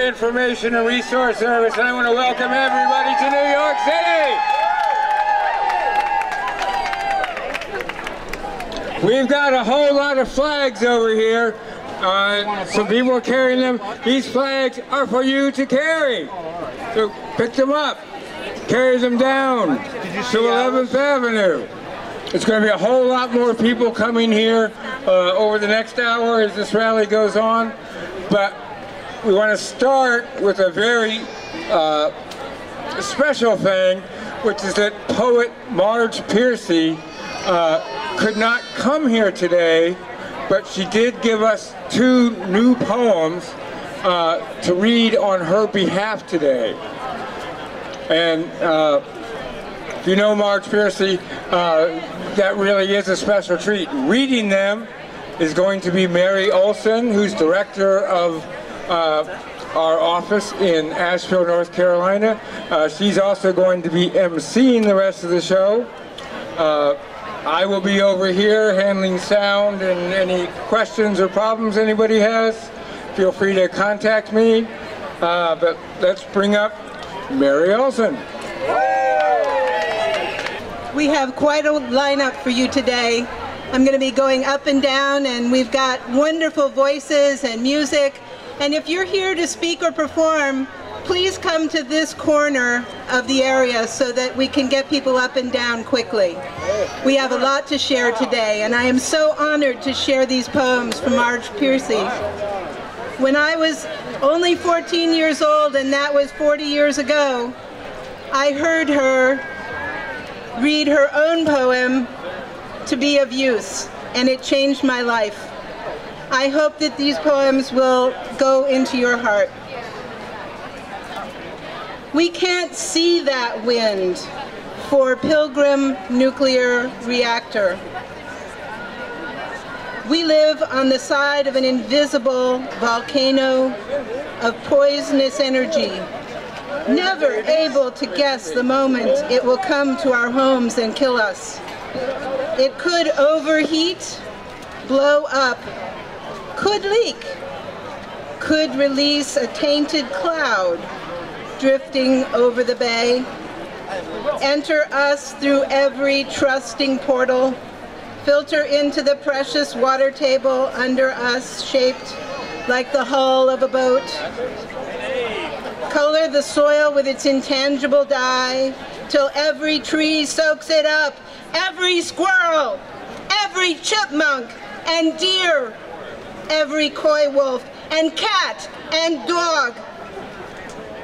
Information and Resource Service, and I want to welcome everybody to New York City. We've got a whole lot of flags over here. Uh, some people are carrying them. These flags are for you to carry. So pick them up, carry them down to 11th Avenue. It's going to be a whole lot more people coming here uh, over the next hour as this rally goes on. But we want to start with a very uh, special thing, which is that poet Marge Piercy uh, could not come here today, but she did give us two new poems uh, to read on her behalf today. And uh, if you know Marge Piercy, uh, that really is a special treat. Reading them is going to be Mary Olson, who's director of uh, our office in Asheville, North Carolina. Uh, she's also going to be emceeing the rest of the show. Uh, I will be over here handling sound and any questions or problems anybody has. Feel free to contact me. Uh, but let's bring up Mary Olson. We have quite a lineup for you today. I'm going to be going up and down and we've got wonderful voices and music. And if you're here to speak or perform, please come to this corner of the area so that we can get people up and down quickly. We have a lot to share today and I am so honored to share these poems from Marge Piercy. When I was only 14 years old and that was 40 years ago, I heard her read her own poem to be of use, and it changed my life. I hope that these poems will go into your heart. We can't see that wind for Pilgrim Nuclear Reactor. We live on the side of an invisible volcano of poisonous energy never able to guess the moment it will come to our homes and kill us. It could overheat, blow up, could leak, could release a tainted cloud drifting over the bay, enter us through every trusting portal, filter into the precious water table under us shaped like the hull of a boat, color the soil with its intangible dye till every tree soaks it up, every squirrel, every chipmunk and deer, every coy wolf and cat and dog.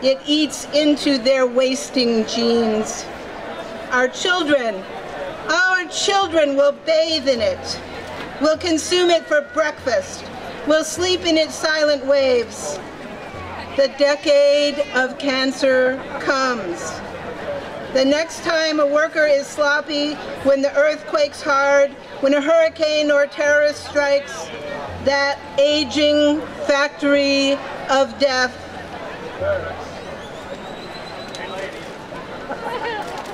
It eats into their wasting genes. Our children, our children will bathe in it, will consume it for breakfast, will sleep in its silent waves, the decade of cancer comes. The next time a worker is sloppy, when the earth quakes hard, when a hurricane or terrorist strikes, that aging factory of death.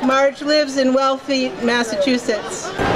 Marge lives in Wellfleet, Massachusetts.